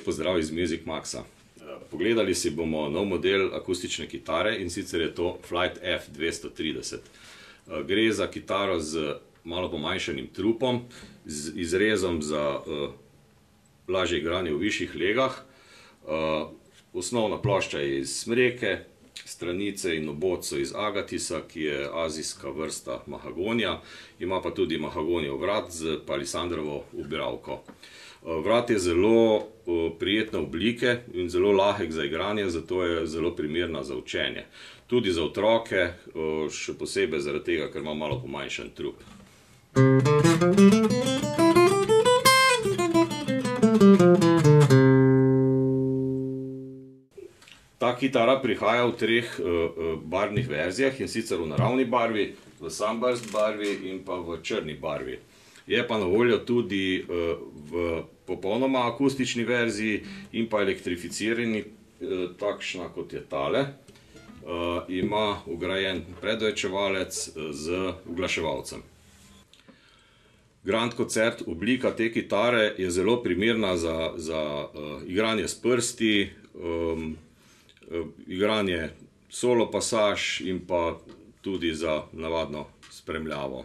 lep pozdrav iz Music Maxa. Pogledali si bomo nov model akustične kitare in sicer je to Flight F230. Gre za kitaro z malo pomanjšanim trupom, z izrezom za lažje igranje v višjih legah. Osnovna plošča je iz smreke, stranice in obod so iz agatisa, ki je azijska vrsta mahagonija. Ima pa tudi mahagonijev vrat s palisandrovo vbiralko. Vrat je zelo prijetne oblike in zelo lahek za igranje, zato je zelo primerna za učenje. Tudi za otroke, še posebej zaradi tega, ker ima malo pomanjšan trup. Ta kitara prihaja v treh barvnih verzijah, in sicer v naravni barvi, v sunburst barvi in pa v črni barvi. Je pa na voljo tudi v popolnoma akustični verziji in pa elektrificirani, takšna, kot je tale. Ima vgrajen predvečevalec z uglaševalcem. Grand koncert oblika te kitare je zelo primerna za, za igranje s prsti, igranje solo pasaž in pa tudi za navadno spremljavo.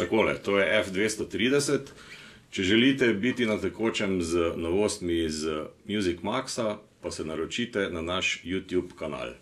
Takole, to je F dvesto trideset. Če želite biti na tekočem z novostmi iz Music Maxa, pa se naročite na naš Youtube kanal.